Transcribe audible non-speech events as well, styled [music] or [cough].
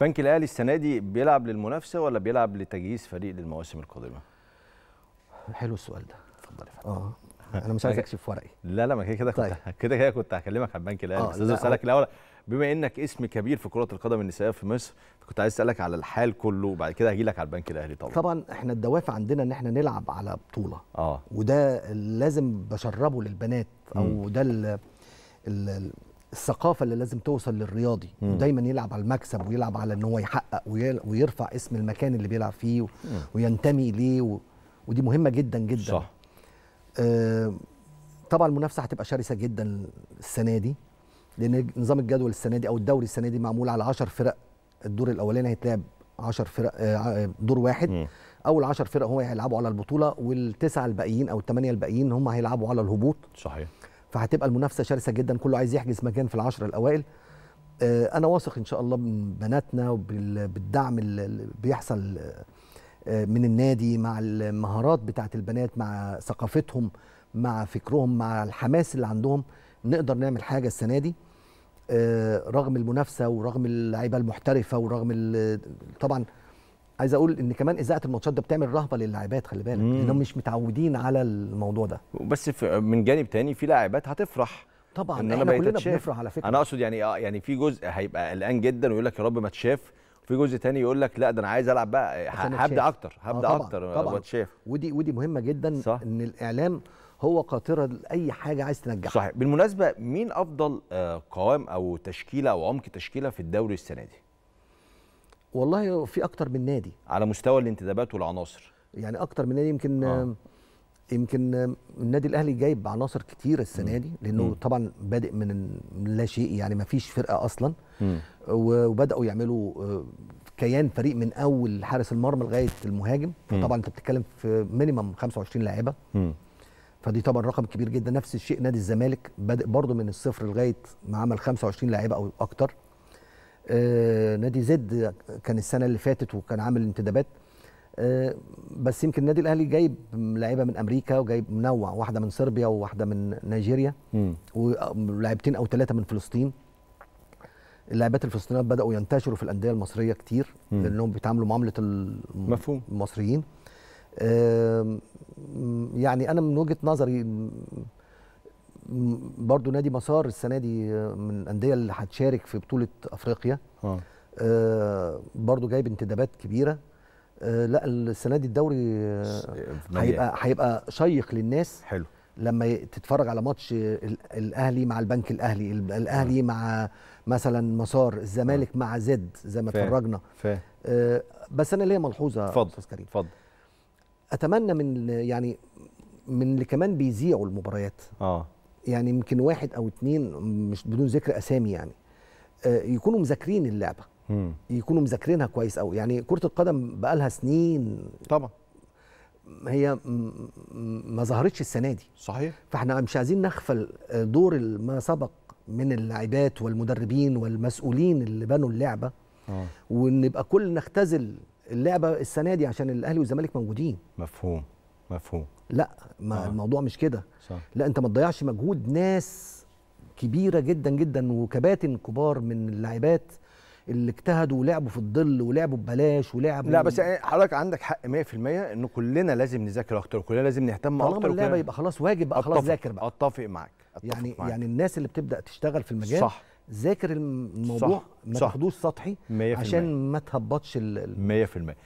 البنك الأهلي السنة دي بيلعب للمنافسة ولا بيلعب لتجهيز فريق للمواسم القادمة؟ حلو السؤال ده. اتفضل يا فندم. آه. أنا مش عايز اكشف ورقي. لا لا ما كده كده كنت طيب. [laughs] كده كده كنت هكلمك عن البنك الأهلي. آه، بس لازم هو- أسألك الأول بما إنك اسم كبير في كرة القدم النسائية في مصر كنت عايز أسألك على الحال كله وبعد كده هجي لك على البنك الأهلي طبعا. طبعا إحنا الدوافع عندنا إن إحنا نلعب على بطولة. آه. وده لازم بشربه للبنات أو مم. ده ال ال الثقافة اللي لازم توصل للرياضي. ودايما يلعب على المكسب ويلعب على إن هو يحقق ويرفع اسم المكان اللي بيلعب فيه و-. وينتمي اليه و- ودي مهمة جدا جدا صح آه، طبعا المنافسة هتبقى شرسة جدا السنة دي لأن نظام الجدول السنة دي أو الدوري السنة دي معمول على 10 فرق الدور الأولاني هيتلعب 10 فرق آه، دور واحد مم. أول 10 فرق هو هيلعبوا على البطولة والتسعة الباقيين أو الثمانيه الباقيين هم هيلعبوا على الهبوط صحيح فهتبقى المنافسة شرسة جدا كله عايز يحجز مكان في العشره الأوائل. آه، أنا واثق إن شاء الله من بناتنا وبالدعم اللي بيحصل آه، من النادي مع المهارات بتاعت البنات مع ثقافتهم مع فكرهم مع الحماس اللي عندهم نقدر نعمل حاجة السنة دي. آه، رغم المنافسة ورغم اللعيبة المحترفة ورغم طبعا عايز أقول ان كمان اذاعه الماتشات ده بتعمل رهبه للاعبات خلي بالك. مم. لانهم مش متعودين على الموضوع ده. بس من جانب تاني في لاعبات هتفرح. طبعا إن إحنا كلنا بنفرح على فكرة. أنا أقصد يعني آه يعني في جزء هيبقى قلقان جدا ويقول لك يا رب ما اتشاف وفي جزء تاني يقول لك لا ده أنا عايز ألعب بقى هبدأ. أكتر آه هبدا طبعاً، أكتر طبعاً. واتشاف ودي ودي مهمة جدا صح. إن الإعلام هو قاطرة لأي حاجة عايز تنجحها صحيح. بالمناسبة مين أفضل آه، قوام أو تشكيلة أو عمق تشكيلة في الدوري السنة دي؟ والله في أكتر من نادي على مستوى الانتدابات والعناصر يعني أكتر من نادي يمكن آه. يمكن النادي الأهلي جايب عناصر كتير السنة دي لأنه مم. طبعا بادئ من لا شيء يعني ما فيش فرقة أصلا. و- وبدأوا يعملوا آه، كيان فريق من أول حارس المرمى لغاية المهاجم. فطبعا أنت بتتكلم في مينيمم 25 لاعيبه. فدي طبعا رقم كبير جدا نفس الشيء نادي الزمالك بادئ برضه من الصفر لغاية ما عمل 25 لاعيبه أو أكتر نادي زد كان السنة اللي فاتت وكان عامل انتدابات آه بس يمكن النادي الأهلي جايب لعيبة من أمريكا وجايب منوع واحدة من صربيا وواحدة من نيجيريا مم. ولاعيبتين أو ثلاثة من فلسطين اللاعبات الفلسطينيات بدأوا ينتشروا في الأندية المصرية كتير مم. لأنهم بيتعاملوا معاملة مفهوم. المصريين يعني أنا من وجهة نظري م- م- برضو نادي مسار السنة دي آه، من الأندية اللي هتشارك في بطولة أفريقيا. آه. آه، برضو جايب انتدابات كبيرة. آه، لا السنة دي الدوري آه،. هيبقى هيبقى شيق للناس. حلو. لما تتفرج على ماتش ال- الأهلي مع البنك الأهلي ال- الأهلي مع مثلا مسار الزمالك مع زد زي ما. اتفرجنا. آه، بس أنا ليا ملحوظة اتفضل اتفضل. أتمنى من يعني من اللي كمان بيذيعوا المباريات. آه. يعني يمكن واحد أو اتنين مش بدون ذكر أسامي يعني آه، يكونوا مذاكرين اللعبة. مم. يكونوا مذاكرينها كويس قوي يعني كرة القدم بقالها سنين طبعا. هي ما ظهرتش السنة دي. صحيح. فإحنا مش عايزين نغفل دور ما سبق من اللاعبات والمدربين والمسؤولين اللي بنوا اللعبة. آه. ونبقى كل نختزل اللعبة السنة دي عشان الأهلي والزمالك موجودين. مفهوم. مفهوم. لا ما آه. الموضوع مش كده. صح. لا انت ما تضيعش مجهود ناس كبيرة جدا جدا وكباتن كبار من اللاعبات اللي اجتهدوا ولعبوا في الظل ولعبوا ببلاش ولعبوا لا بس يعني حضرتك عندك حق 100% انه كلنا لازم نذاكر أكتر وكلنا لازم نهتم أكتر طالما اللعبة يبقى خلاص واجب بقى خلاص ذاكر بقى. أتفق معاك أتفق يعني معاك. يعني الناس اللي بتبدأ تشتغل في المجال صح. ذاكر الموضوع صح، ما. تاخدوش سطحي 100% عشان ما تهبطش ال- ال- 100%